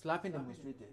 Slapping demonstrated.